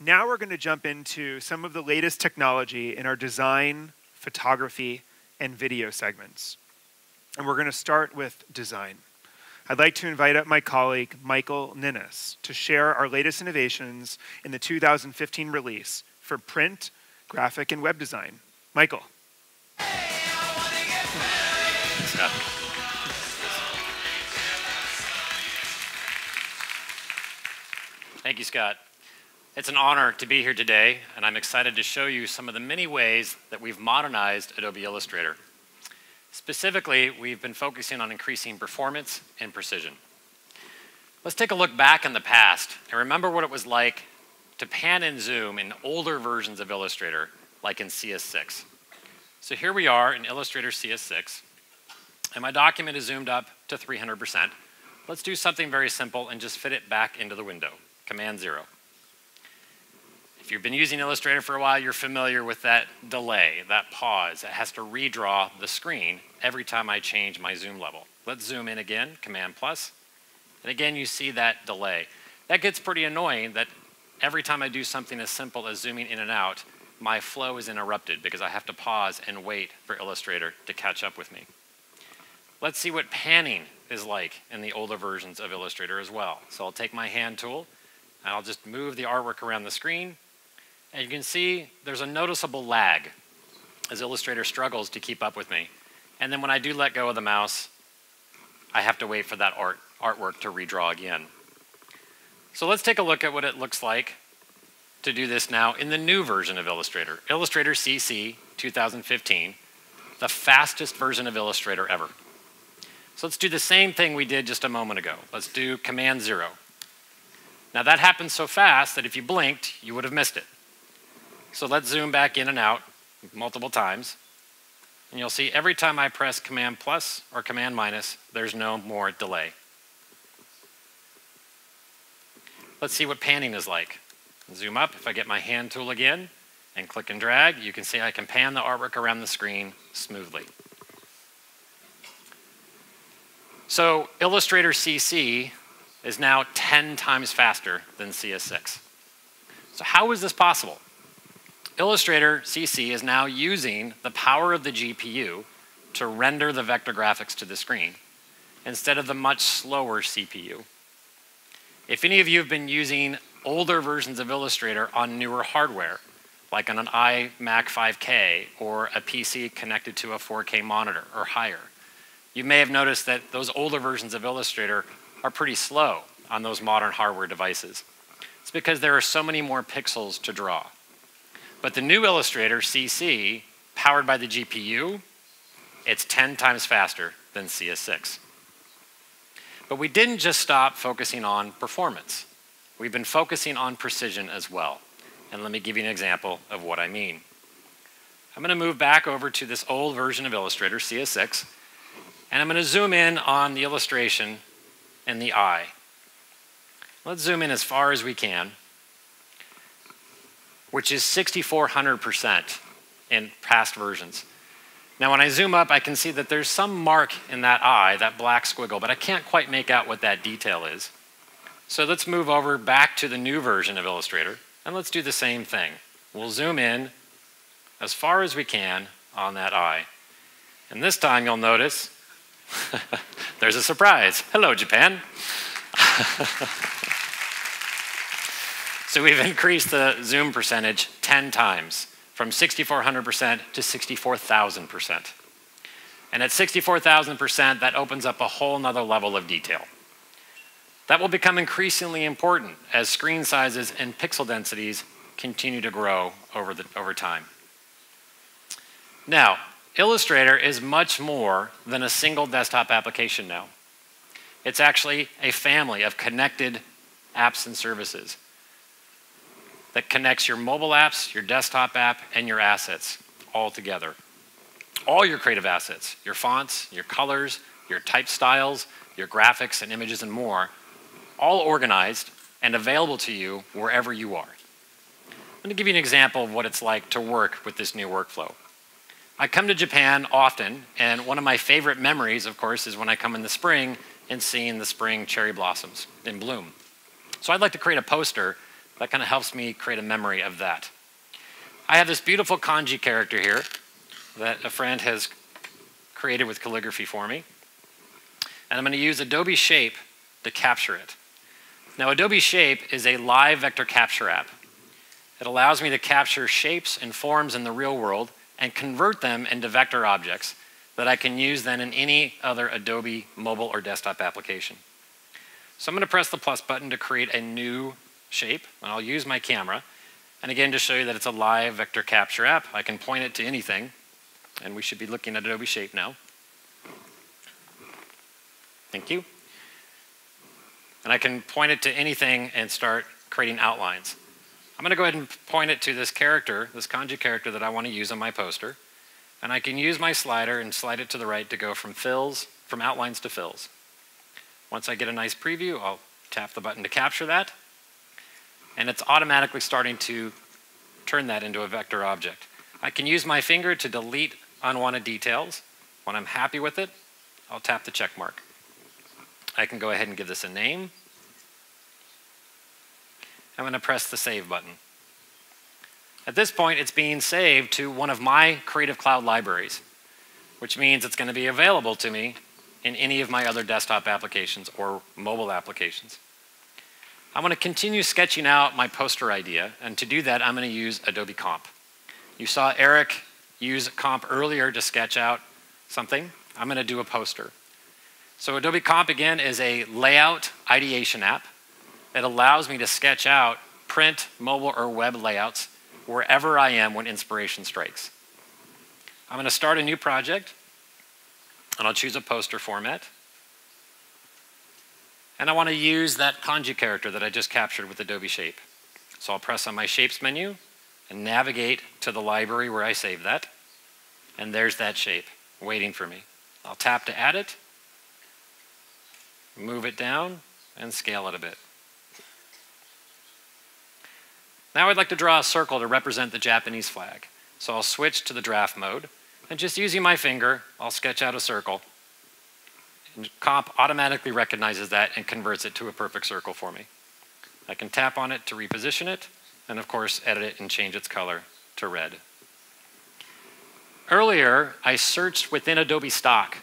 Now we're going to jump into some of the latest technology in our design, photography, and video segments. And we're going to start with design. I'd like to invite up my colleague, Michael Ninness, to share our latest innovations in the 2015 release for print, graphic, and web design. Michael. Thank you, Scott. It's an honor to be here today, and I'm excited to show you some of the many ways that we've modernized Adobe Illustrator. Specifically, we've been focusing on increasing performance and precision. Let's take a look back in the past and remember what it was like to pan and zoom in older versions of Illustrator, like in CS6. So here we are in Illustrator CS6, and my document is zoomed up to 300%. Let's do something very simple and just fit it back into the window, Command 0. If you've been using Illustrator for a while, you're familiar with that delay, that pause. It has to redraw the screen every time I change my zoom level. Let's zoom in again, Command plus. And again, you see that delay. That gets pretty annoying that every time I do something as simple as zooming in and out, my flow is interrupted because I have to pause and wait for Illustrator to catch up with me. Let's see what panning is like in the older versions of Illustrator as well. So I'll take my hand tool and I'll just move the artwork around the screen and you can see there's a noticeable lag as Illustrator struggles to keep up with me. And then when I do let go of the mouse, I have to wait for that art, artwork to redraw again. So let's take a look at what it looks like to do this now in the new version of Illustrator. Illustrator CC 2015, the fastest version of Illustrator ever. So let's do the same thing we did just a moment ago. Let's do Command 0. Now that happened so fast that if you blinked, you would have missed it. So let's zoom back in and out multiple times. And you'll see every time I press Command plus or Command minus, there's no more delay. Let's see what panning is like. Zoom up, if I get my hand tool again and click and drag, you can see I can pan the artwork around the screen smoothly. So Illustrator CC is now 10 times faster than CS6. So how is this possible? Illustrator CC is now using the power of the GPU to render the vector graphics to the screen instead of the much slower CPU. If any of you have been using older versions of Illustrator on newer hardware, like on an iMac 5K or a PC connected to a 4K monitor or higher, you may have noticed that those older versions of Illustrator are pretty slow on those modern hardware devices. It's because there are so many more pixels to draw. But the new Illustrator, CC, powered by the GPU, it's 10 times faster than CS6. But we didn't just stop focusing on performance. We've been focusing on precision as well. And let me give you an example of what I mean. I'm going to move back over to this old version of Illustrator, CS6, and I'm going to zoom in on the illustration and the eye. Let's zoom in as far as we can which is 6,400% in past versions. Now, when I zoom up, I can see that there's some mark in that eye, that black squiggle, but I can't quite make out what that detail is. So let's move over back to the new version of Illustrator, and let's do the same thing. We'll zoom in as far as we can on that eye. And this time you'll notice there's a surprise. Hello, Japan. So we've increased the zoom percentage 10 times from 6,400% to 64,000%. And at 64,000%, that opens up a whole nother level of detail. That will become increasingly important as screen sizes and pixel densities continue to grow over, the, over time. Now, Illustrator is much more than a single desktop application now. It's actually a family of connected apps and services that connects your mobile apps, your desktop app, and your assets all together. All your creative assets, your fonts, your colors, your type styles, your graphics and images and more, all organized and available to you wherever you are. I'm going to give you an example of what it's like to work with this new workflow. I come to Japan often, and one of my favorite memories, of course, is when I come in the spring and seeing the spring cherry blossoms in bloom. So I'd like to create a poster That kind of helps me create a memory of that. I have this beautiful kanji character here that a friend has created with calligraphy for me. And I'm going to use Adobe Shape to capture it. Now, Adobe Shape is a live vector capture app. It allows me to capture shapes and forms in the real world and convert them into vector objects that I can use then in any other Adobe mobile or desktop application. So I'm going to press the plus button to create a new shape, and I'll use my camera. And again, to show you that it's a live vector capture app, I can point it to anything, and we should be looking at Adobe Shape now. Thank you. And I can point it to anything and start creating outlines. I'm going to go ahead and point it to this character, this kanji character that I want to use on my poster. And I can use my slider and slide it to the right to go from fills, from outlines to fills. Once I get a nice preview, I'll tap the button to capture that and it's automatically starting to turn that into a vector object. I can use my finger to delete unwanted details. When I'm happy with it, I'll tap the check mark. I can go ahead and give this a name. I'm going to press the save button. At this point, it's being saved to one of my Creative Cloud libraries, which means it's going to be available to me in any of my other desktop applications or mobile applications. I want to continue sketching out my poster idea, and to do that, I'm going to use Adobe Comp. You saw Eric use Comp earlier to sketch out something. I'm going to do a poster. So Adobe Comp, again, is a layout ideation app. It allows me to sketch out print, mobile, or web layouts wherever I am when inspiration strikes. I'm going to start a new project, and I'll choose a poster format. And I want to use that kanji character that I just captured with Adobe Shape. So I'll press on my Shapes menu and navigate to the library where I saved that. And there's that shape waiting for me. I'll tap to add it, move it down, and scale it a bit. Now I'd like to draw a circle to represent the Japanese flag. So I'll switch to the draft mode, and just using my finger, I'll sketch out a circle comp automatically recognizes that and converts it to a perfect circle for me. I can tap on it to reposition it, and of course edit it and change its color to red. Earlier, I searched within Adobe Stock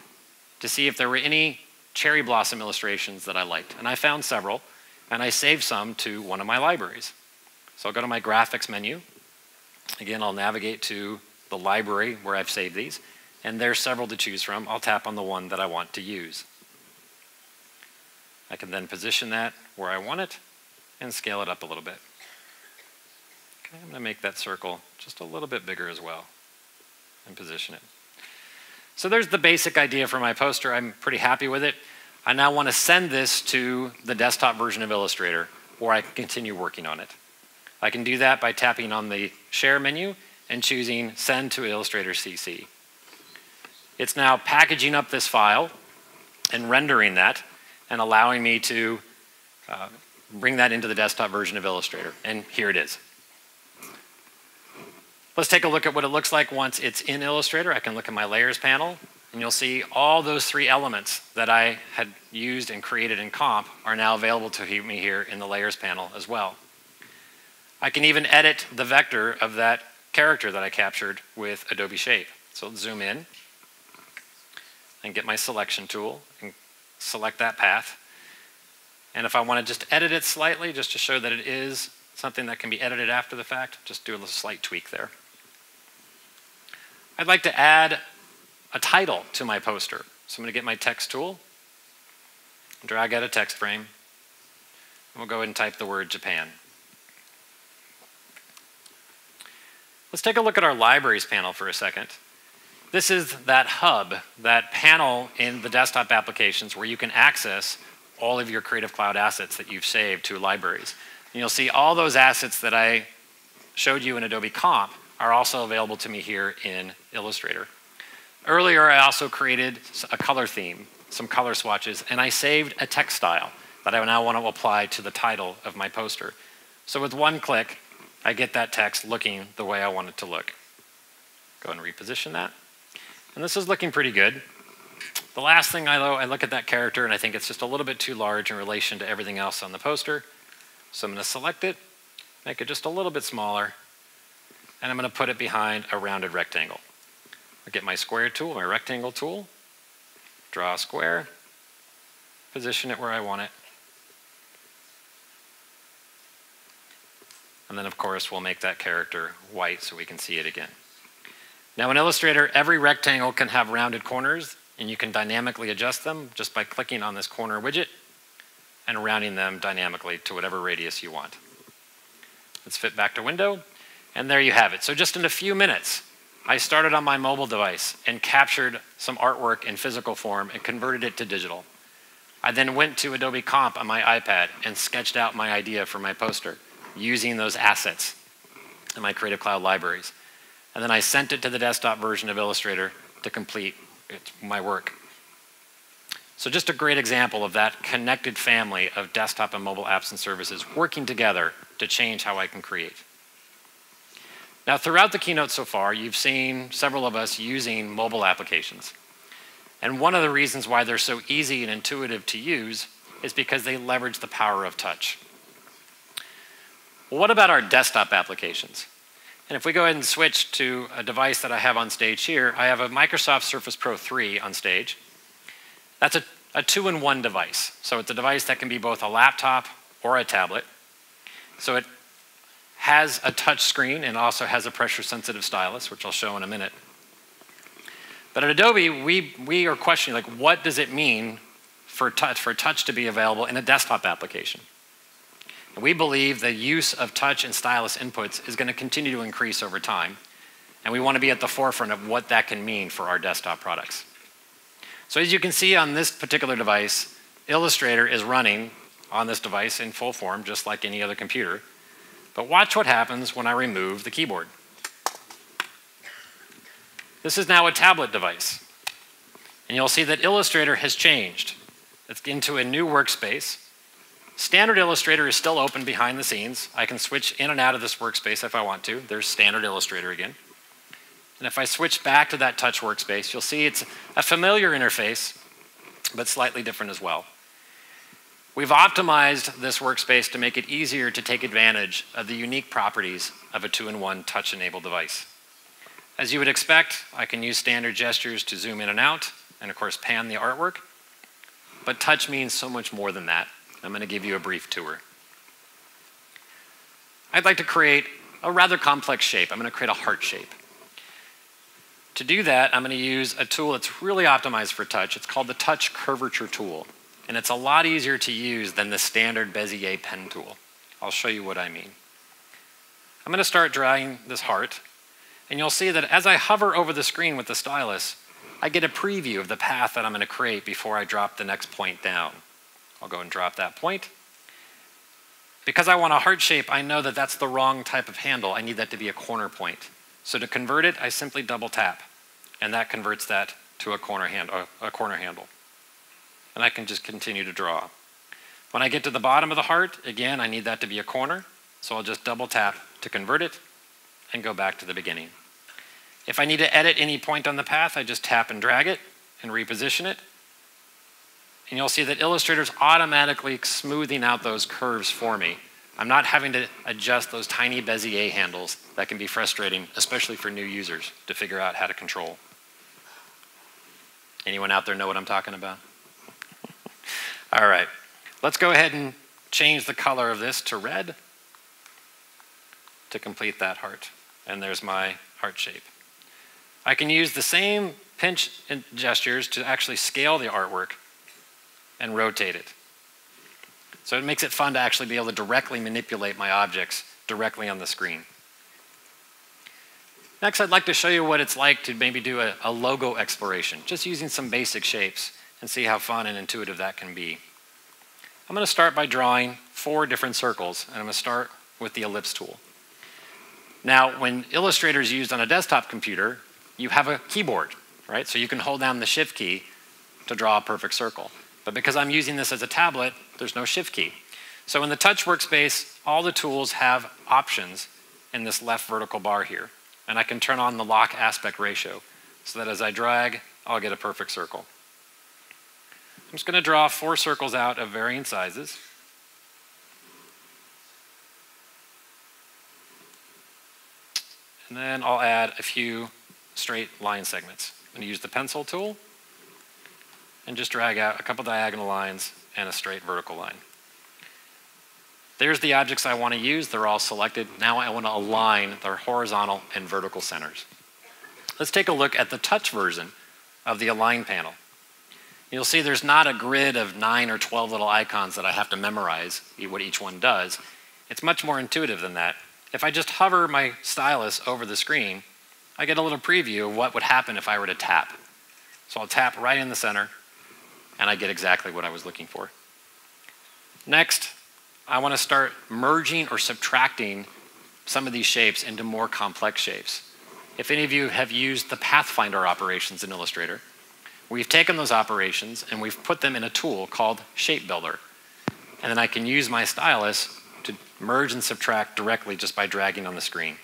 to see if there were any cherry blossom illustrations that I liked, and I found several, and I saved some to one of my libraries. So I'll go to my graphics menu. Again, I'll navigate to the library where I've saved these, and there's several to choose from. I'll tap on the one that I want to use. I can then position that where I want it and scale it up a little bit. Okay, I'm going to make that circle just a little bit bigger as well and position it. So there's the basic idea for my poster. I'm pretty happy with it. I now want to send this to the desktop version of Illustrator where I can continue working on it. I can do that by tapping on the Share menu and choosing Send to Illustrator CC. It's now packaging up this file and rendering that and allowing me to uh, bring that into the desktop version of Illustrator. And here it is. Let's take a look at what it looks like once it's in Illustrator. I can look at my layers panel and you'll see all those three elements that I had used and created in comp are now available to me here in the layers panel as well. I can even edit the vector of that character that I captured with Adobe Shape. So let's zoom in and get my selection tool and select that path. And if I want to just edit it slightly, just to show that it is something that can be edited after the fact, just do a little slight tweak there. I'd like to add a title to my poster. So I'm going to get my text tool, drag out a text frame, and we'll go ahead and type the word Japan. Let's take a look at our libraries panel for a second. This is that hub, that panel in the desktop applications where you can access all of your Creative Cloud assets that you've saved to libraries. And you'll see all those assets that I showed you in Adobe Comp are also available to me here in Illustrator. Earlier, I also created a color theme, some color swatches, and I saved a text style that I now want to apply to the title of my poster. So with one click, I get that text looking the way I want it to look. Go and reposition that. And this is looking pretty good. The last thing I, I look at that character and I think it's just a little bit too large in relation to everything else on the poster. So I'm going to select it make it just a little bit smaller, and I'm going to put it behind a rounded rectangle. I get my square tool, my rectangle tool, draw a square, position it where I want it, and then of course we'll make that character white so we can see it again. Now in Illustrator, every rectangle can have rounded corners and you can dynamically adjust them just by clicking on this corner widget and rounding them dynamically to whatever radius you want. Let's fit back to window, and there you have it. So just in a few minutes, I started on my mobile device and captured some artwork in physical form and converted it to digital. I then went to Adobe Comp on my iPad and sketched out my idea for my poster using those assets in my Creative Cloud libraries. And then I sent it to the desktop version of Illustrator to complete my work. So just a great example of that connected family of desktop and mobile apps and services working together to change how I can create. Now, throughout the keynote so far, you've seen several of us using mobile applications. And one of the reasons why they're so easy and intuitive to use is because they leverage the power of touch. What about our desktop applications? And if we go ahead and switch to a device that I have on stage here, I have a Microsoft Surface Pro 3 on stage. That's a, a two-in-one device. So it's a device that can be both a laptop or a tablet. So it has a touch screen and also has a pressure-sensitive stylus, which I'll show in a minute. But at Adobe, we, we are questioning, like, what does it mean for touch, for touch to be available in a desktop application? We believe the use of touch and stylus inputs is going to continue to increase over time. And we want to be at the forefront of what that can mean for our desktop products. So as you can see on this particular device, Illustrator is running on this device in full form, just like any other computer. But watch what happens when I remove the keyboard. This is now a tablet device. And you'll see that Illustrator has changed. It's into a new workspace Standard Illustrator is still open behind the scenes. I can switch in and out of this workspace if I want to. There's Standard Illustrator again. And if I switch back to that touch workspace, you'll see it's a familiar interface, but slightly different as well. We've optimized this workspace to make it easier to take advantage of the unique properties of a two-in-one touch-enabled device. As you would expect, I can use standard gestures to zoom in and out, and of course pan the artwork. But touch means so much more than that. I'm going to give you a brief tour. I'd like to create a rather complex shape. I'm going to create a heart shape. To do that, I'm going to use a tool that's really optimized for touch. It's called the Touch Curvature Tool. And it's a lot easier to use than the standard Bezier pen tool. I'll show you what I mean. I'm going to start drawing this heart. And you'll see that as I hover over the screen with the stylus, I get a preview of the path that I'm going to create before I drop the next point down. I'll go and drop that point. Because I want a heart shape, I know that that's the wrong type of handle. I need that to be a corner point. So to convert it, I simply double tap, and that converts that to a corner, hand, a corner handle. And I can just continue to draw. When I get to the bottom of the heart, again, I need that to be a corner, so I'll just double tap to convert it and go back to the beginning. If I need to edit any point on the path, I just tap and drag it and reposition it, and you'll see that Illustrator's automatically smoothing out those curves for me. I'm not having to adjust those tiny Bezier handles that can be frustrating, especially for new users, to figure out how to control. Anyone out there know what I'm talking about? All right, let's go ahead and change the color of this to red to complete that heart. And there's my heart shape. I can use the same pinch gestures to actually scale the artwork and rotate it. So it makes it fun to actually be able to directly manipulate my objects directly on the screen. Next, I'd like to show you what it's like to maybe do a, a, logo exploration, just using some basic shapes and see how fun and intuitive that can be. I'm going to start by drawing four different circles, and I'm going to start with the ellipse tool. Now, when Illustrator is used on a desktop computer, you have a keyboard, right? So you can hold down the Shift key to draw a perfect circle. But because I'm using this as a tablet, there's no shift key. So in the touch workspace, all the tools have options in this left vertical bar here. And I can turn on the lock aspect ratio so that as I drag, I'll get a perfect circle. I'm just going to draw four circles out of varying sizes. And then I'll add a few straight line segments. I'm going to use the pencil tool and just drag out a couple diagonal lines and a straight vertical line. There's the objects I want to use. They're all selected. Now I want to align their horizontal and vertical centers. Let's take a look at the touch version of the align panel. You'll see there's not a grid of 9 or 12 little icons that I have to memorize what each one does. It's much more intuitive than that. If I just hover my stylus over the screen, I get a little preview of what would happen if I were to tap. So I'll tap right in the center, and I get exactly what I was looking for. Next, I want to start merging or subtracting some of these shapes into more complex shapes. If any of you have used the Pathfinder operations in Illustrator, we've taken those operations and we've put them in a tool called Shape Builder. And then I can use my stylus to merge and subtract directly just by dragging on the screen.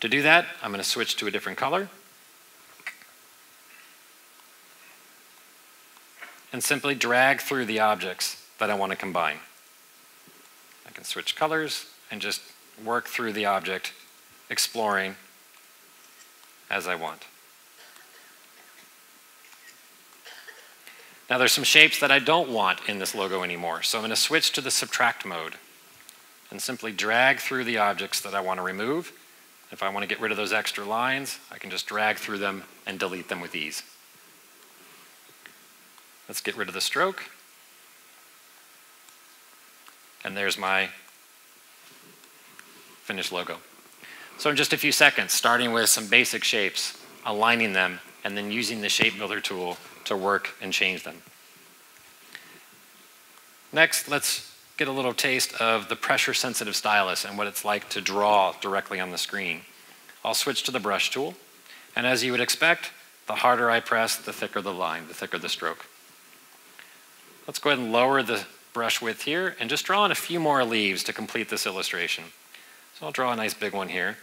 To do that, I'm going to switch to a different color. And simply drag through the objects that I want to combine. I can switch colors and just work through the object, exploring as I want. Now there's some shapes that I don't want in this logo anymore, so I'm going to switch to the subtract mode and simply drag through the objects that I want to remove. If I want to get rid of those extra lines, I can just drag through them and delete them with ease. Let's get rid of the stroke. And there's my finished logo. So in just a few seconds, starting with some basic shapes, aligning them, and then using the Shape Builder tool to work and change them. Next, let's get a little taste of the pressure sensitive stylus and what it's like to draw directly on the screen. I'll switch to the brush tool, and as you would expect, the harder I press, the thicker the line, the thicker the stroke. Let's go ahead and lower the brush width here and just draw in a few more leaves to complete this illustration. So I'll draw a nice big one here.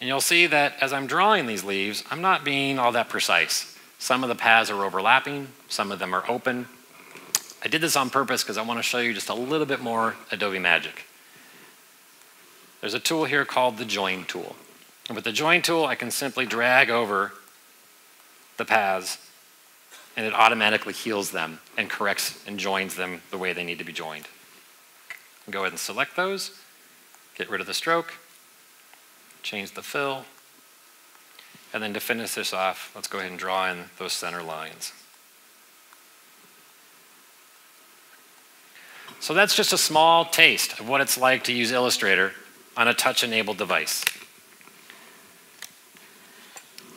And you'll see that as I'm drawing these leaves, I'm not being all that precise. Some of the paths are overlapping, some of them are open. I did this on purpose because I want to show you just a little bit more Adobe Magic. There's a tool here called the Join tool. And with the Join tool, I can simply drag over the paths and it automatically heals them and corrects and joins them the way they need to be joined. Go ahead and select those, get rid of the stroke, change the fill, and then to finish this off, let's go ahead and draw in those center lines. So that's just a small taste of what it's like to use Illustrator on a touch-enabled device.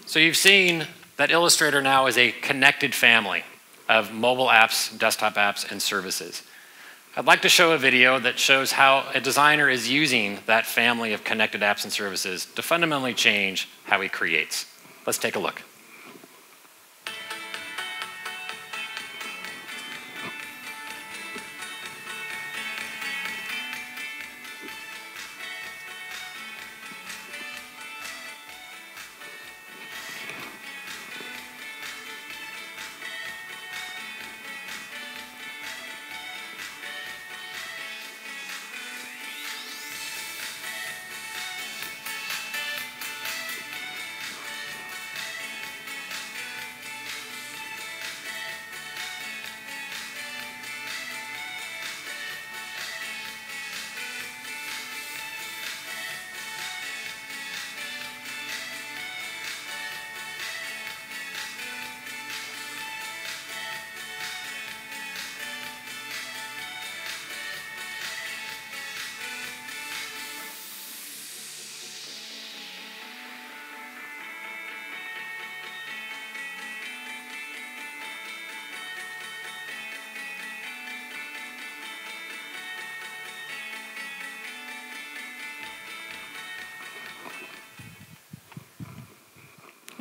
So you've seen that Illustrator now is a connected family of mobile apps, desktop apps, and services. I'd like to show a video that shows how a designer is using that family of connected apps and services to fundamentally change how he creates. Let's take a look.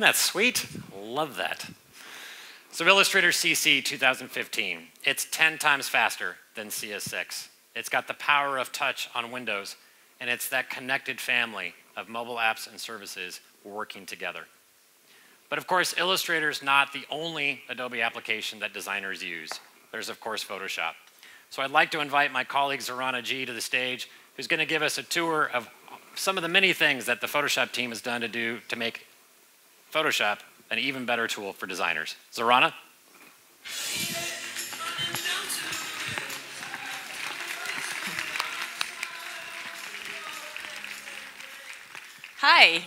That's sweet. Love that. So Illustrator CC 2015, it's 10 times faster than CS6. It's got the power of touch on Windows, and it's that connected family of mobile apps and services working together. But of course, Illustrator is not the only Adobe application that designers use. There's of course Photoshop. So I'd like to invite my colleague Zorana Gee to the stage, who's going to give us a tour of some of the many things that the Photoshop team has done to do to make Photoshop an even better tool for designers. Zorana? Hi.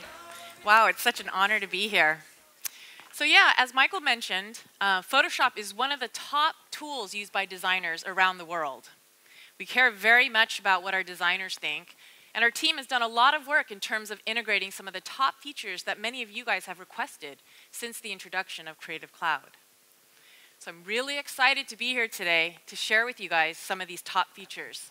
Wow, it's such an honor to be here. So yeah, as Michael mentioned, uh, Photoshop is one of the top tools used by designers around the world. We care very much about what our designers think, and our team has done a lot of work in terms of integrating some of the top features that many of you guys have requested since the introduction of Creative Cloud. So I'm really excited to be here today to share with you guys some of these top features.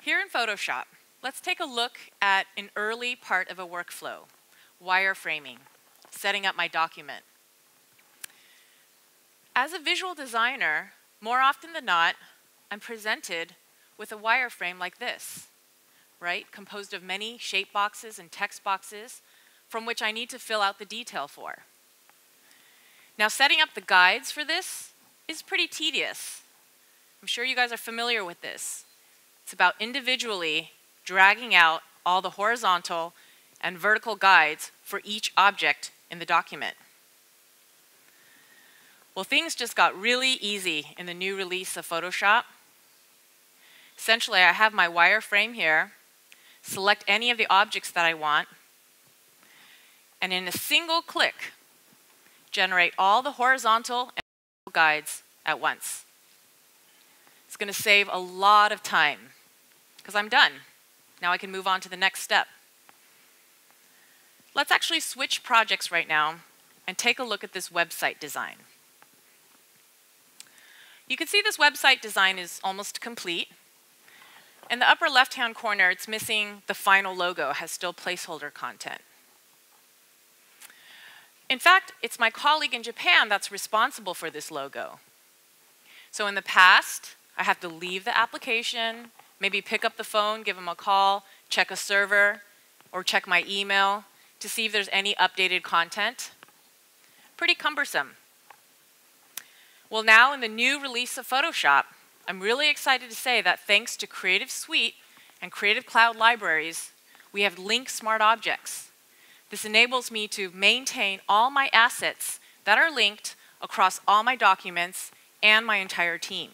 Here in Photoshop, let's take a look at an early part of a workflow, wireframing, setting up my document. As a visual designer, more often than not, I'm presented with a wireframe like this, right? Composed of many shape boxes and text boxes from which I need to fill out the detail for. Now, setting up the guides for this is pretty tedious. I'm sure you guys are familiar with this. It's about individually dragging out all the horizontal and vertical guides for each object in the document. Well, things just got really easy in the new release of Photoshop. Essentially, I have my wireframe here, select any of the objects that I want, and in a single click, generate all the horizontal and vertical guides at once. It's going to save a lot of time because I'm done. Now I can move on to the next step. Let's actually switch projects right now and take a look at this website design. You can see this website design is almost complete. In the upper left-hand corner, it's missing the final logo, has still placeholder content. In fact, it's my colleague in Japan that's responsible for this logo. So in the past, I have to leave the application, maybe pick up the phone, give them a call, check a server, or check my email to see if there's any updated content. Pretty cumbersome. Well, now in the new release of Photoshop, I'm really excited to say that thanks to Creative Sync and Creative Cloud libraries, we have linked smart objects. This enables me to maintain all my assets that are linked across all my documents and my entire team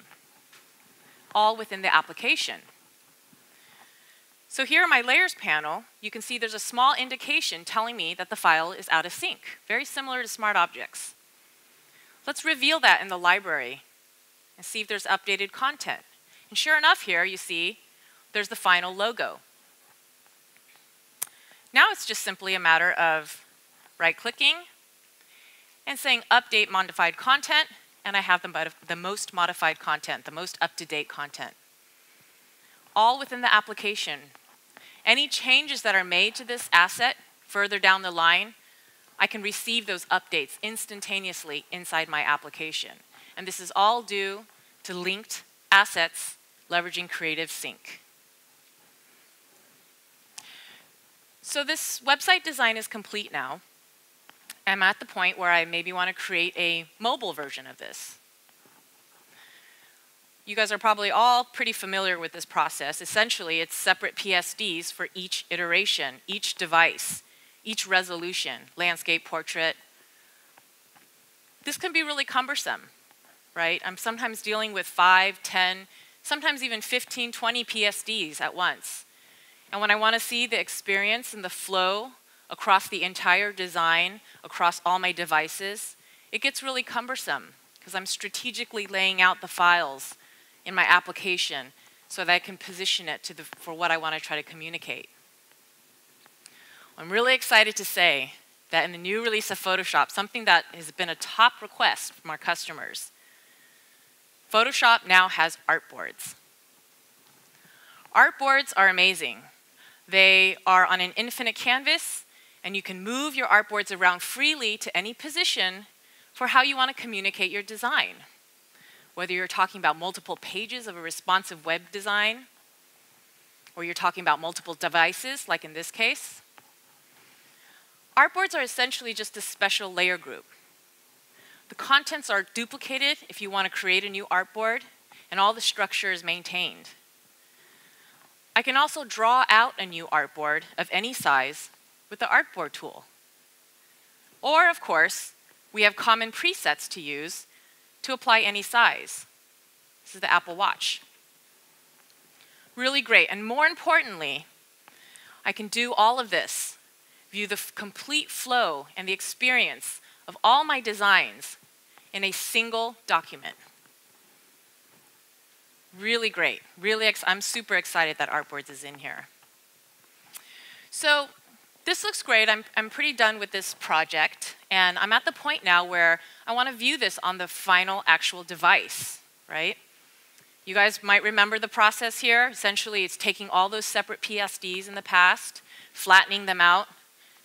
all within the application. So here in my layers panel, you can see there's a small indication telling me that the file is out of sync, very similar to smart objects. Let's reveal that in the library and see if there's updated content. And sure enough here, you see, there's the final logo. Now it's just simply a matter of right-clicking and saying update modified content and I have the, the most modified content, the most up-to-date content. All within the application. Any changes that are made to this asset further down the line, I can receive those updates instantaneously inside my application. And this is all due to linked assets leveraging Creative Sync. So this website design is complete now. I'm at the point where I maybe want to create a mobile version of this. You guys are probably all pretty familiar with this process. Essentially, it's separate PSDs for each iteration, each device, each resolution, landscape, portrait. This can be really cumbersome, right? I'm sometimes dealing with 5, 10, sometimes even 15, 20 PSDs at once. And when I want to see the experience and the flow across the entire design, across all my devices, it gets really cumbersome because I'm strategically laying out the files in my application so that I can position it the, for what I want to try to communicate. I'm really excited to say that in the new release of Photoshop, something that has been a top request from our customers, Photoshop now has artboards. Artboards are amazing. They are on an infinite canvas and you can move your artboards around freely to any position for how you want to communicate your design. Whether you're talking about multiple pages of a responsive web design, or you're talking about multiple devices, like in this case. Artboards are essentially just a special layer group. The contents are duplicated if you want to create a new artboard, and all the structure is maintained. I can also draw out a new artboard of any size with the artboard tool. Or, of course, we have common presets to use to apply any size. This is the Apple Watch. Really great. And more importantly, I can do all of this, view the complete flow and the experience of all my designs in a single document. Really great. Really, I'm super excited that Artboards is in here. So this looks great. I'm, I'm pretty done with this project. And I'm at the point now where I want to view this on the final actual device, right? You guys might remember the process here. Essentially, it's taking all those separate PSDs in the past, flattening them out,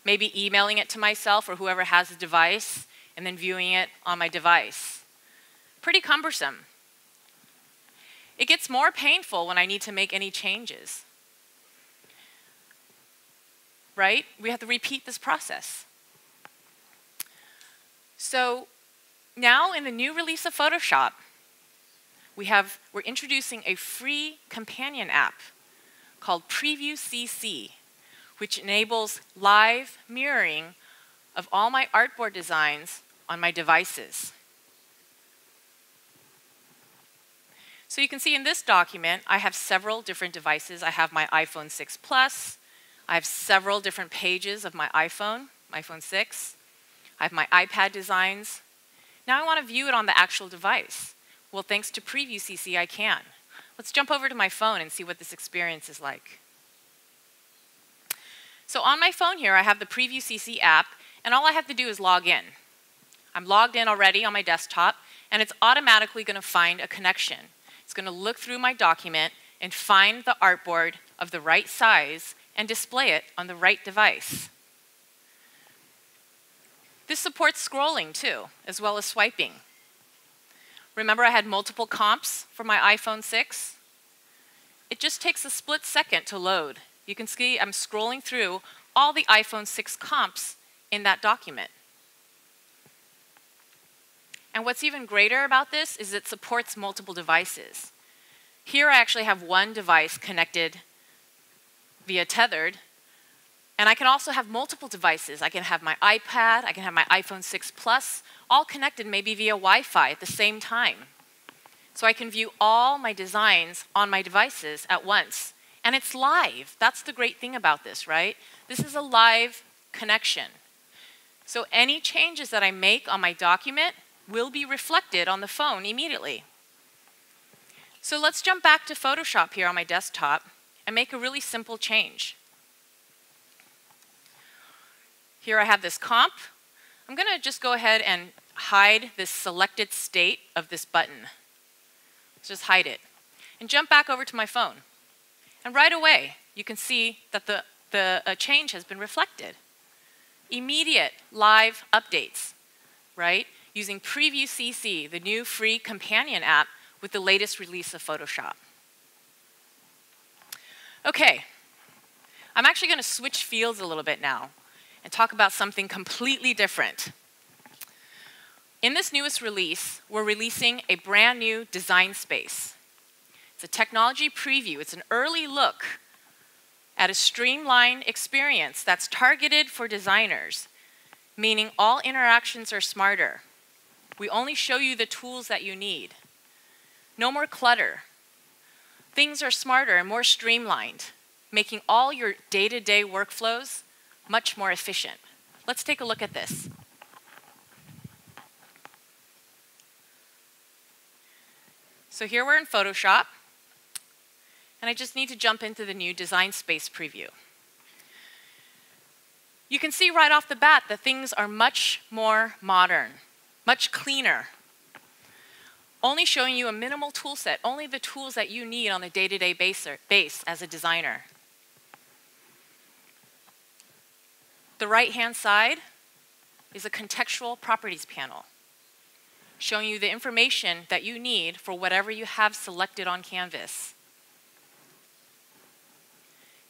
maybe emailing it to myself or whoever has the device, and then viewing it on my device. Pretty cumbersome. It gets more painful when I need to make any changes. Right? We have to repeat this process. So now in the new release of Photoshop, we have, we're introducing a free companion app called Preview CC, which enables live mirroring of all my artboard designs on my devices. So you can see in this document, I have several different devices. I have my iPhone 6 Plus. I have several different pages of my iPhone, iPhone 6. I have my iPad designs. Now I want to view it on the actual device. Well, thanks to Preview CC, I can. Let's jump over to my phone and see what this experience is like. So on my phone here, I have the Preview CC app, and all I have to do is log in. I'm logged in already on my desktop, and it's automatically going to find a connection. It's going to look through my document and find the artboard of the right size and display it on the right device. This supports scrolling too, as well as swiping. Remember I had multiple comps for my iPhone 6? It just takes a split second to load. You can see I'm scrolling through all the iPhone 6 comps in that document. And what's even greater about this is it supports multiple devices. Here I actually have one device connected via tethered, and I can also have multiple devices. I can have my iPad, I can have my iPhone 6 Plus, all connected maybe via Wi-Fi at the same time. So I can view all my designs on my devices at once. And it's live. That's the great thing about this, right? This is a live connection. So any changes that I make on my document will be reflected on the phone immediately. So let's jump back to Photoshop here on my desktop and make a really simple change. Here I have this comp. I'm going to just go ahead and hide this selected state of this button. Let's just hide it. And jump back over to my phone. And right away, you can see that the, the uh, change has been reflected. Immediate live updates, right? using Preview CC, the new free companion app with the latest release of Photoshop. Okay, I'm actually going to switch fields a little bit now and talk about something completely different. In this newest release, we're releasing a brand new design space. It's a technology preview, it's an early look at a streamlined experience that's targeted for designers, meaning all interactions are smarter. We only show you the tools that you need. No more clutter. Things are smarter and more streamlined, making all your day to day workflows much more efficient. Let's take a look at this. So here we're in Photoshop, and I just need to jump into the new Design Space preview. You can see right off the bat that things are much more modern much cleaner. Only showing you a minimal tool set, only the tools that you need on a day-to-day base, base as a designer. The right-hand side is a contextual properties panel, showing you the information that you need for whatever you have selected on Canvas.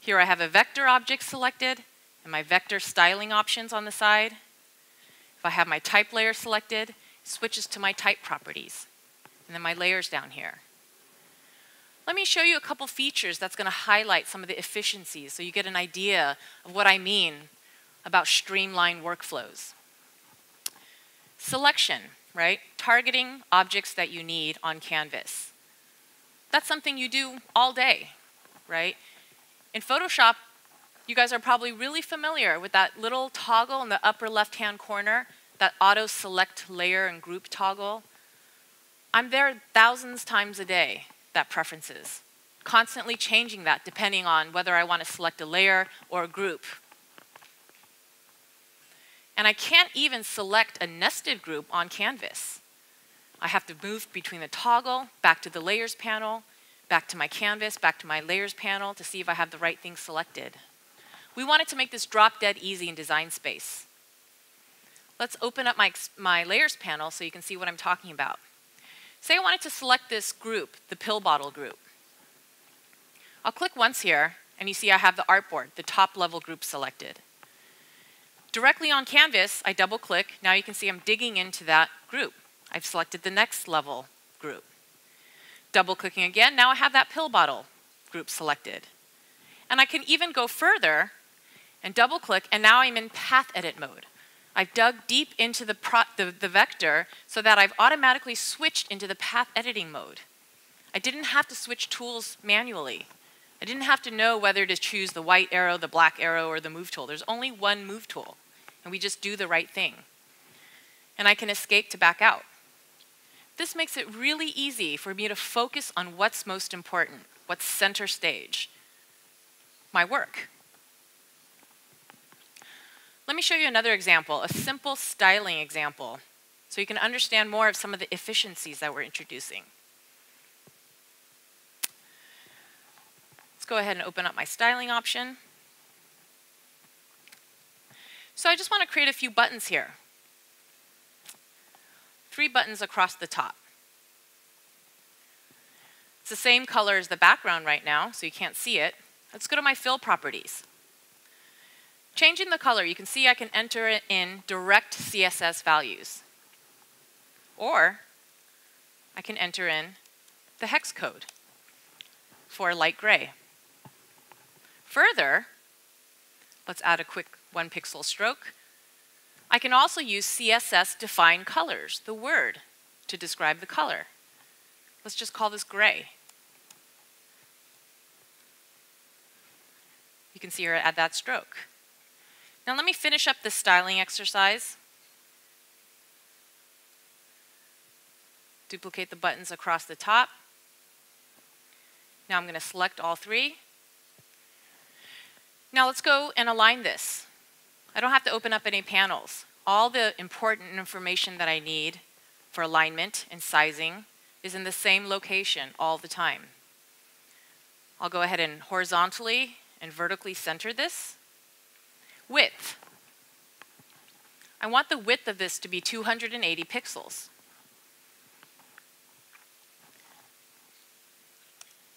Here I have a vector object selected and my vector styling options on the side. If I have my type layer selected, it switches to my type properties. And then my layers down here. Let me show you a couple features that's going to highlight some of the efficiencies so you get an idea of what I mean about streamlined workflows. Selection, right? Targeting objects that you need on canvas. That's something you do all day, right? In Photoshop, you guys are probably really familiar with that little toggle in the upper left-hand corner, that auto select layer and group toggle. I'm there thousands times a day that preferences, constantly changing that depending on whether I want to select a layer or a group. And I can't even select a nested group on Canvas. I have to move between the toggle, back to the layers panel, back to my canvas, back to my layers panel to see if I have the right thing selected. We wanted to make this drop dead easy in design space. Let's open up my, my layers panel so you can see what I'm talking about. Say I wanted to select this group, the pill bottle group. I'll click once here, and you see I have the artboard, the top level group selected. Directly on Canvas, I double click. Now you can see I'm digging into that group. I've selected the next level group. Double clicking again, now I have that pill bottle group selected. And I can even go further and double click, and now I'm in path edit mode. I've dug deep into the, the, the, vector so that I've automatically switched into the path editing mode. I didn't have to switch tools manually. I didn't have to know whether to choose the white arrow, the black arrow, or the move tool. There's only one move tool, and we just do the right thing. And I can escape to back out. This makes it really easy for me to focus on what's most important, what's center stage, my work. Let me show you another example, a simple styling example, so you can understand more of some of the efficiencies that we're introducing. Let's go ahead and open up my styling option. So I just want to create a few buttons here. Three buttons across the top. It's the same color as the background right now, so you can't see it. Let's go to my fill properties. Changing the color, you can see I can enter it in direct CSS values. Or I can enter in the hex code for light gray. Further, let's add a quick one pixel stroke. I can also use CSS define colors, the word, to describe the color. Let's just call this gray. You can see here at that stroke. Now let me finish up this styling exercise. Duplicate the buttons across the top. Now I'm going to select all three. Now let's go and align this. I don't have to open up any panels. All the important information that I need for alignment and sizing is in the same location all the time. I'll go ahead and horizontally and vertically center this. Width. I want the width of this to be 280 pixels.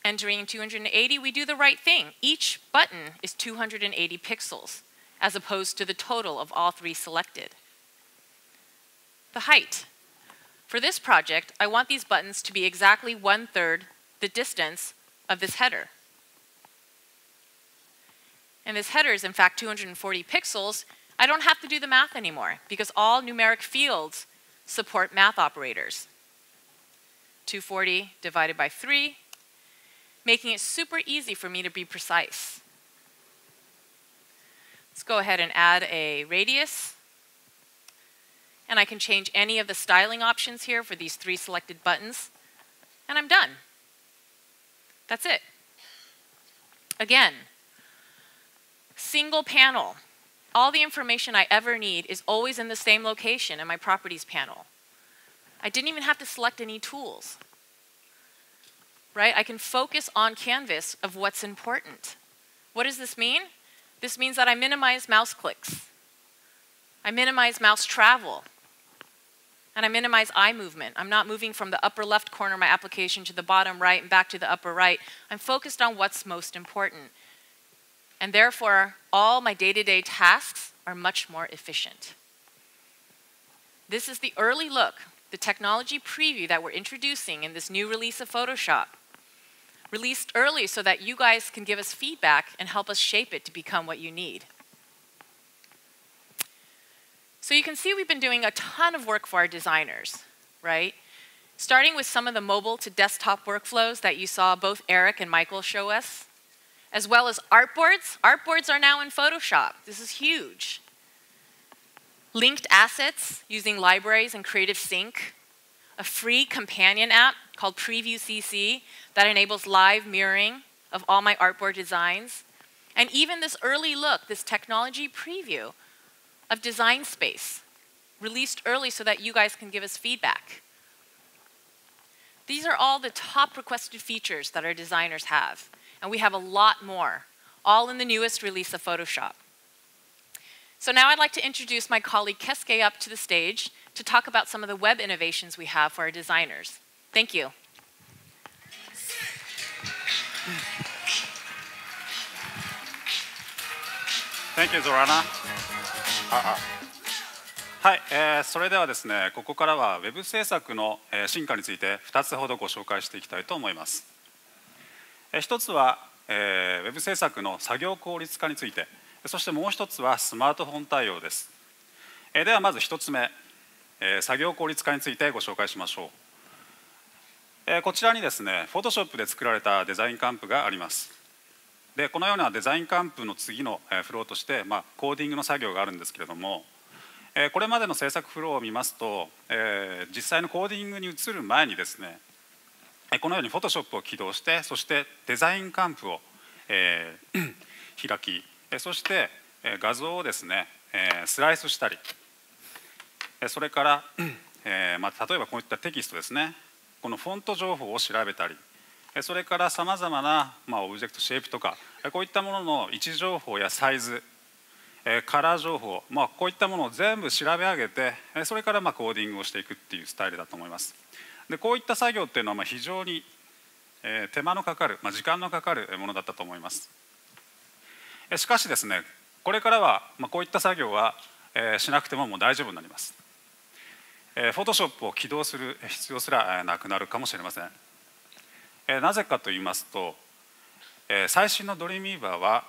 Entering 280, we do the right thing. Each button is 280 pixels, as opposed to the total of all three selected. The height. For this project, I want these buttons to be exactly one-third the distance of this header. And this header is in fact 240 pixels, I don't have to do the math anymore because all numeric fields support math operators. 240 divided by 3, making it super easy for me to be precise. Let's go ahead and add a radius. And I can change any of the styling options here for these three selected buttons. And I'm done. That's it. Again, single panel. All the information I ever need is always in the same location in my properties panel. I didn't even have to select any tools. Right? I can focus on canvas of what's important. What does this mean? This means that I minimize mouse clicks. I minimize mouse travel. And I minimize eye movement. I'm not moving from the upper left corner of my application to the bottom right and back to the upper right. I'm focused on what's most important and therefore all my day-to-day tasks are much more efficient. This is the early look, the technology preview that we're introducing in this new release of Photoshop. Released early so that you guys can give us feedback and help us shape it to become what you need. So you can see we've been doing a ton of work for our designers, right? Starting with some of the mobile to desktop workflows that you saw both Eric and Michael show us, as well as artboards. Artboards are now in Photoshop. This is huge. Linked assets using libraries and Creative Sync, a free companion app called Preview CC that enables live mirroring of all my artboard designs, and even this early look, this technology preview of Design Space, released early so that you guys can give us feedback. These are all the top requested features that our designers have, and we have a lot more, all in the newest release of Photoshop. So now I'd like to introduce my colleague Keisuke up to the stage to talk about some of the web innovations we have for our designers. Thank you. Thank you, Zorana. はい、えー、それではですね、ここからは Web 制作の進化について2つほどご紹介していきたいと思います。えー、1つは、えー、Web 制作の作業効率化について、そしてもう1つはスマートフォン対応です。えー、ではまず1つ目、えー、作業効率化についてご紹介しましょう。え、こちらにですね、Photoshop で作られたデザインカンプがあります。でこのようなデザインカンプの次のフローとして、まあ、コーディングの作業があるんですけれどもこれまでの制作フローを見ますと実際のコーディングに移る前にですねこのように Photoshop を起動してそしてデザインカンプを 開きそして画像をですねスライスしたりそれから ま、例えばこういったテキストですねこのフォント情報を調べたりそれからさまざまな、まあ、オブジェクトシェイプとかこういったものの位置情報やサイズカラー情報、まあ、こういったものを全部調べ上げてそれからまあコーディングをしていくっていうスタイルだと思います。でこういった作業っていうのはまあ非常に手間のかかる、まあ、時間のかかるものだったと思います。しかしですねこれからはまあこういった作業はしなくてももう大丈夫になります。フォトショップを起動する必要すらなくなるかもしれません。なぜかと言いますと最新のドリームウィーバーは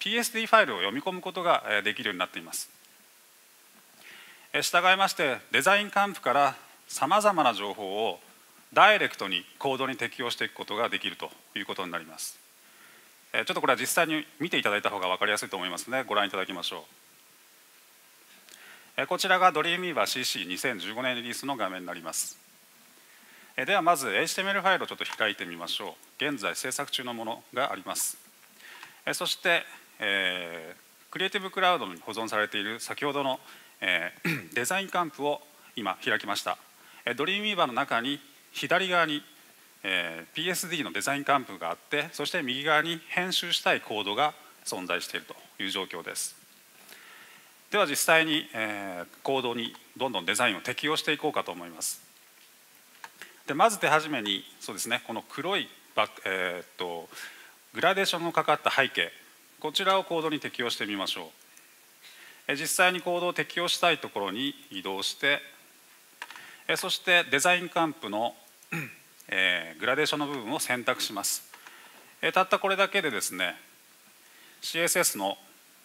PSD ファイルを読み込むことができるようになっています。従いましてデザインカンプからさまざまな情報をダイレクトにコードに適用していくことができるということになります。ちょっとこれは実際に見ていただいた方が分かりやすいと思いますのでご覧いただきましょう。こちらがドリームウィーバー CC2015 年リリースの画面になります。ではまず HTML ファイルをちょっと開いてみましょう。現在制作中のものがあります。そして、えー、クリエイティブクラウドに保存されている先ほどの、えー、デザインカンプを今開きました。ドリームウィーバーの中に左側に、えー、PSD のデザインカンプがあってそして右側に編集したいコードが存在しているという状況です。では実際に、えー、コードにどんどんデザインを適用していこうかと思います。でまず手始めにそうですねこの黒いバ、えー、っとグラデーションのかかった背景こちらをコードに適用してみましょう。実際にコードを適用したいところに移動してそしてデザインカンプの、グラデーションの部分を選択します。たったこれだけでですね CSS の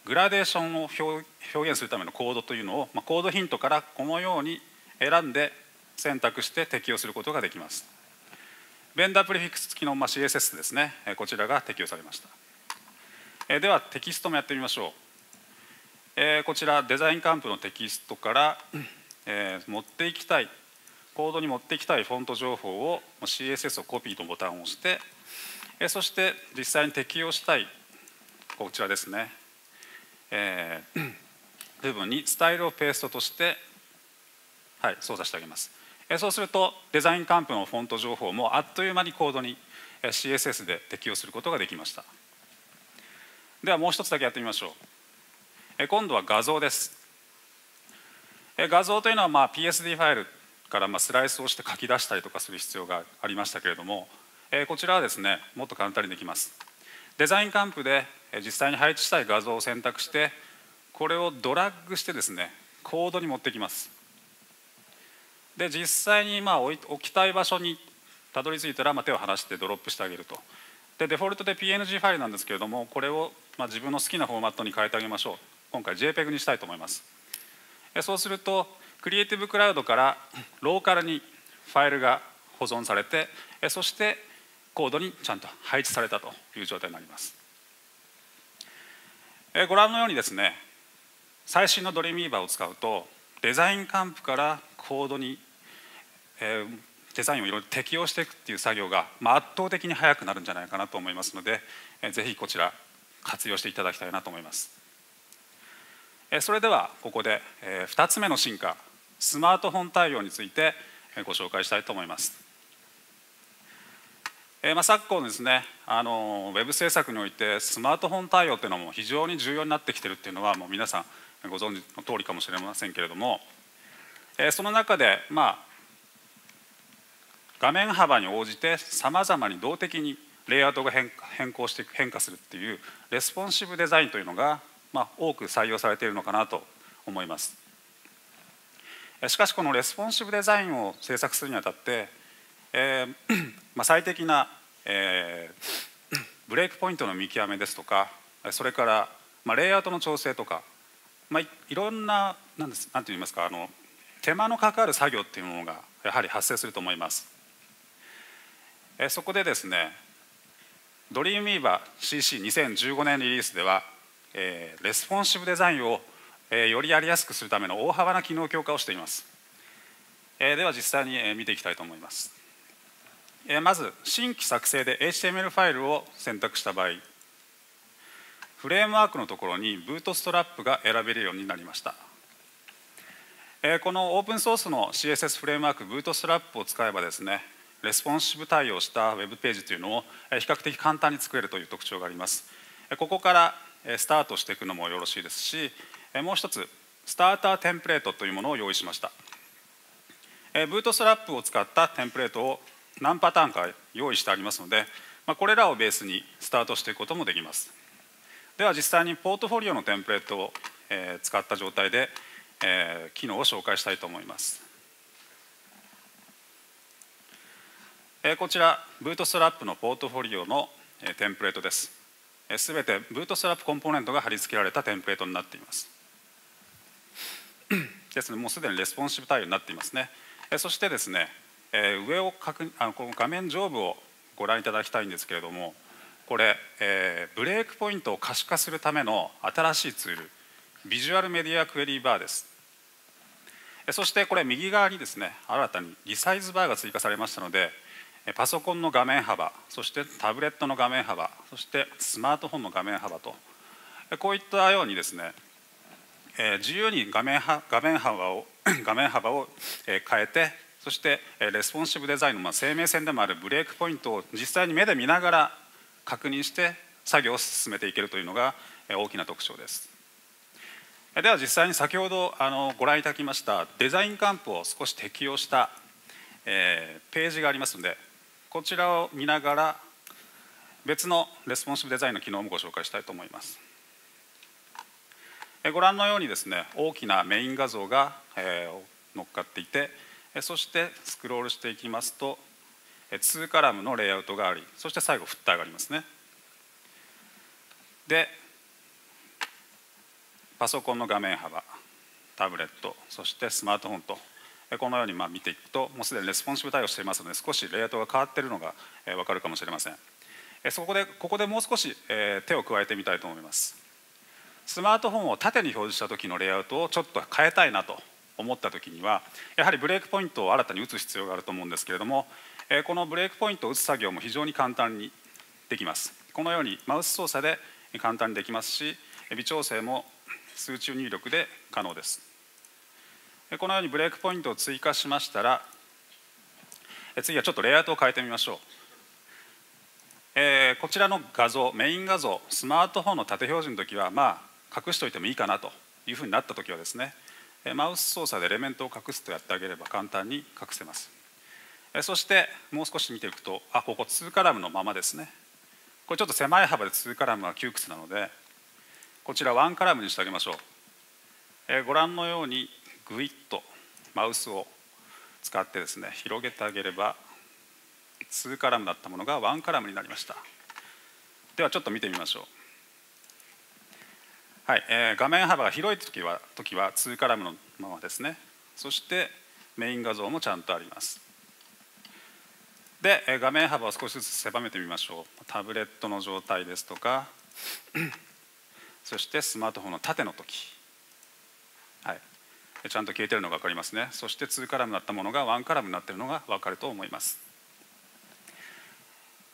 グラデーションを表現するためのコードというのを、まあ、コードヒントからこのように選んで選択して適用することができます。ベンダープリフィックス付きの CSS ですね。こちらが適用されました。ではテキストもやってみましょう。こちらデザインカンプのテキストから持っていきたいコードに持っていきたいフォント情報を CSS をコピーとボタンを押してそして実際に適用したいこちらですね、えー、部分にスタイルをペーストとして、はい、操作してあげます。えそうするとデザインカンプのフォント情報もあっという間にコードに CSS で適用することができました。ではもう一つだけやってみましょう。え今度は画像です。え画像というのはまあ PSD ファイルからまあスライスをして書き出したりとかする必要がありましたけれどもえこちらはですねもっと簡単にできます。デザインカンプで実際に配置したい画像を選択してこれをドラッグしてですねコードに持ってきます。で実際にまあ置きたい場所にたどり着いたらまあ手を離してドロップしてあげると。でデフォルトで PNG ファイルなんですけれどもこれをまあ自分の好きなフォーマットに変えてあげましょう。今回 JPEG にしたいと思います。そうするとクリエイティブクラウドからローカルにファイルが保存されてそしてコードにちゃんと配置されたという状態になりますご覧のようにですね最新のドリームィーバーを使うとデザインカンプからコードに、えデザインをいろいろ適用していくっていう作業が、まあ、圧倒的に速くなるんじゃないかなと思いますので、えぜひこちら活用していただきたいなと思います。えそれではここで、え2つ目の進化スマートフォン対応についてご紹介したいと思います。えまあ、昨今ですねあのウェブ制作においてスマートフォン対応というのも非常に重要になってきてるっていうのはもう皆さんご存知の通りかもしれませんけれども、えその中で、まあ、画面幅に応じてさまざまに動的にレイアウトが変更して変化するっていうレスポンシブデザインというのが、まあ、多く採用されているのかなと思います。しかしこのレスポンシブデザインを制作するにあたって、えー まあ、最適な、えー、ブレイクポイントの見極めですとかそれから、まあ、レイアウトの調整とかまあ、いろんななんですなんて言いますかあの手間のかかる作業っていうものがやはり発生すると思います。えそこでですねドリームウィーバー CC2015 年リリースでは、えー、レスポンシブデザインを、えー、よりやりやすくするための大幅な機能強化をしています。えー、では実際に、えー、見ていきたいと思います。えー、まず新規作成で HTML ファイルを選択した場合フレームワークのところにブートストラップが選べるようになりました。このオープンソースの CSS フレームワークブートストラップを使えばですねレスポンシブ対応したウェブページというのを比較的簡単に作れるという特徴がありますここからスタートしていくのもよろしいですしもう一つスターターテンプレートというものを用意しましたブートストラップを使ったテンプレートを何パターンか用意してありますのでまあこれらをベースにスタートしていくこともできます。では実際にポートフォリオのテンプレートを、え使った状態で、え機能を紹介したいと思います、えこちらブートストラップのポートフォリオの、えテンプレートです。すべてブートストラップコンポーネントが貼り付けられたテンプレートになっています。ですのでもうすでにレスポンシブ対応になっていますね。そしてですねえ上を確あのこの画面上部をご覧いただきたいんですけれどもこれ、えー、ブレイクポイントを可視化するための新しいツールビジュアルメディアクエリーバーです。そしてこれ右側にですね新たにリサイズバーが追加されましたのでパソコンの画面幅そしてタブレットの画面幅そしてスマートフォンの画面幅とこういったようにですね自由に画面画面幅を 画面幅を変えてそしてレスポンシブデザインの生命線でもあるブレイクポイントを実際に目で見ながら確認して作業を進めていけるというのが大きな特徴です。では実際に先ほどあのご覧いただきましたデザインカンプを少し適用した、えー、ページがありますのでこちらを見ながら別のレスポンシブデザインの機能もご紹介したいと思います。ご覧のようにですね大きなメイン画像が、えー、乗っかっていてそしてスクロールしていきますと2カラムのレイアウトがありそして最後フッターがありますね。でパソコンの画面幅タブレットそしてスマートフォンとこのようにまあ見ていくともうすでにレスポンシブ対応していますので少しレイアウトが変わっているのが分かるかもしれません。そこでここでもう少し手を加えてみたいと思います。スマートフォンを縦に表示した時のレイアウトをちょっと変えたいなと思った時にはやはりブレイクポイントを新たに打つ必要があると思うんですけれどもこのブレイクポイントを打つ作業も非常に簡単にできます。このようにマウス操作で簡単にできますし微調整も数値入力で可能です。このようにブレイクポイントを追加しましたら次はちょっとレイアウトを変えてみましょう。えー、こちらの画像メイン画像スマートフォンの縦表示の時はまあ隠しておいてもいいかなというふうになった時はですねマウス操作でエレメントを隠すとやってあげれば簡単に隠せます。そしてもう少し見ていくとあここ2カラムのままですね。これちょっと狭い幅で2カラムは窮屈なのでこちら1カラムにしてあげましょう、えご覧のようにグイッとマウスを使ってですね広げてあげれば2カラムだったものが1カラムになりました。ではちょっと見てみましょう。はい、えー、画面幅が広い時は時は2カラムのままですね。そしてメイン画像もちゃんとあります。でえ画面幅を少しずつ狭めてみましょう。タブレットの状態ですとかそしてスマートフォンの縦の時。はい。ちゃんと消えてるのが分かりますね。そして2カラムになったものが1カラムになってるのが分かると思います。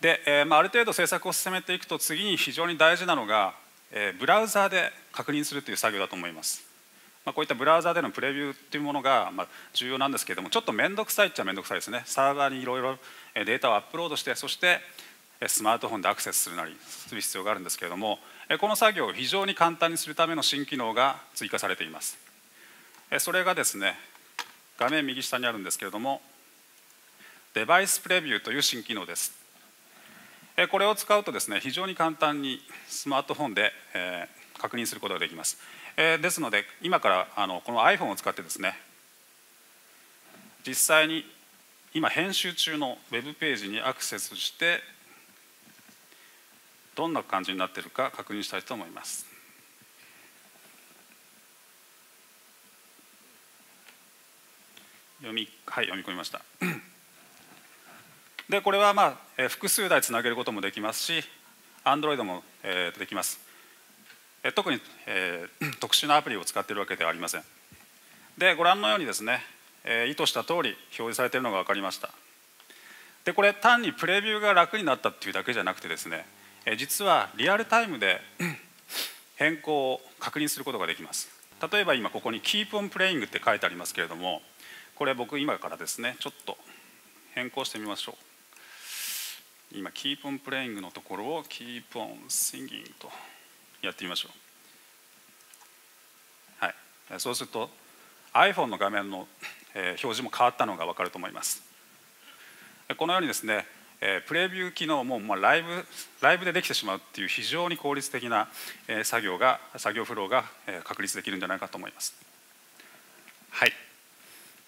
で、えーまあ、ある程度制作を進めていくと次に非常に大事なのが、えー、ブラウザーで確認するという作業だと思います。まあ、こういったブラウザでのプレビューというものがま重要なんですけれどもちょっと面倒くさいっちゃ面倒くさいですね。サーバーにいろいろデータをアップロードしてそしてスマートフォンでアクセスするなりする必要があるんですけれどもこの作業を非常に簡単にするための新機能が追加されています。それがですね画面右下にあるんですけれどもデバイスプレビューという新機能です。これを使うとですね非常に簡単にスマートフォンで確認することができます、ですので今からあのこの iPhone を使ってですね実際に今編集中のウェブページにアクセスしてどんな感じになっているか確認したいと思います。読みはい読み込みました。でこれはまあ、複数台つなげることもできますし Android も、できます。特に、特殊なアプリを使っているわけではありません。でご覧のようにですね、意図した通り表示されているのが分かりました。でこれ単にプレビューが楽になったっていうだけじゃなくてですね、実はリアルタイムで 変更を確認することができます。例えば今ここに「Keep on Playing」って書いてありますけれどもこれ僕今からですねちょっと変更してみましょう。今「Keep on Playing」のところを「Keep on Singing」とやってみましょう、はい、そうすると iPhone の画面の、え表示も変わったのが分かると思います。このようにですねプレビュー機能も、まあ、ライブライブでできてしまうっていう非常に効率的な作業が作業フローが確立できるんじゃないかと思います。はい、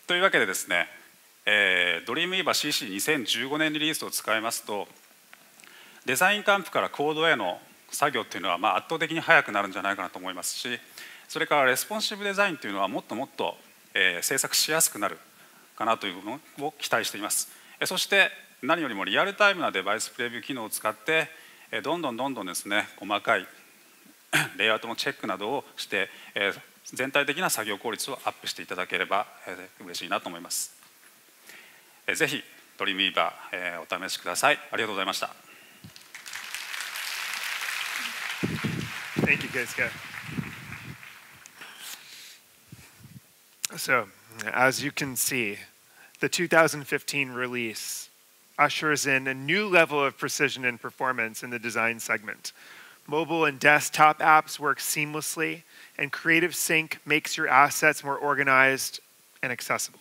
というわけでですね、えー、Dreamweaver CC2015 年リリースを使いますとデザインカンプからコードへの作業っていうのはまあ圧倒的に速くなるんじゃないかなと思いますしそれからレスポンシブデザインというのはもっともっと、えー、制作しやすくなるかなというのを期待しています。そして何よりもリアルタイムなデバイスプレビュー機能を使ってどんどんどんどんですね細かい レイアウトのチェックなどをして、えー、全体的な作業効率をアップしていただければ、えー、嬉しいなと思います、えー、ぜひドリームウィーバー、えー、お試しくださいありがとうございました Thank you, Keisuke. So, as you can see, the 2015 release ushers in a new level of precision and performance in the design segment. Mobile and desktop apps work seamlessly, and Creative Sync makes your assets more organized and accessible.